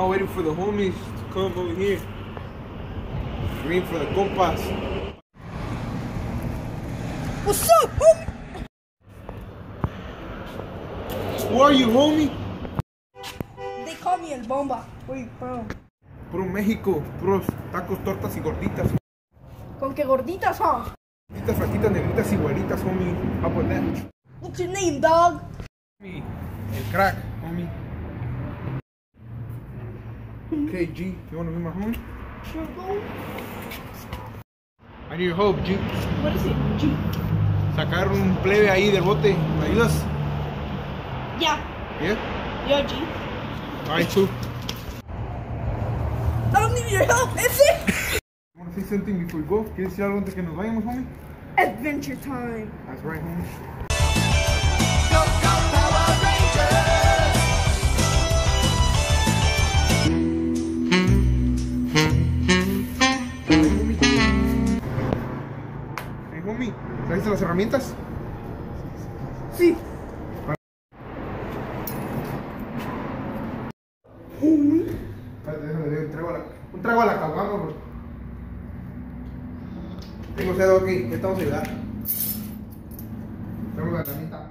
waiting for the homies to come over here. Green for the compas. What's up, homie? Who are you, homie? They call me El Bomba. Where you from? Puro México, puros tacos, tortas y gorditas. Con que gorditas, huh? Gorditas, flaquitas, negritas y güeritas, homie. How about that? What's your name, dog? Homie, El crack, homie. Okay, G, you wanna be my homie? I need your help, G. What is it? G. Sacar un plebe ahí del bote. ¿Me ayudas? Yeah, Yeah? yo, G. Alright, too. I don't need your help, is it? Wanna say something before we go? ¿Quieres decir algo antes que nos vayamos, homie? Adventure time. That's right, homie. Homie. ¿Trajiste las herramientas? Sí. Espérate, déjame ver un trago a la, un trago a la caguama, bro. Tengo aquí, ¿qué te vamos a ayudar? Tengo la herramienta.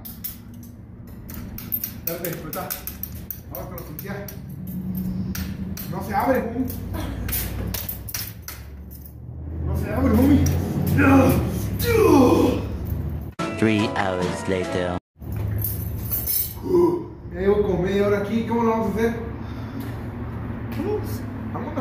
Espérate, disfruta. Vamos con la. No se abre. 3 hours later. Uh, eu com meia hora aqui, como nós vamos fazer? Vamos. Vamos.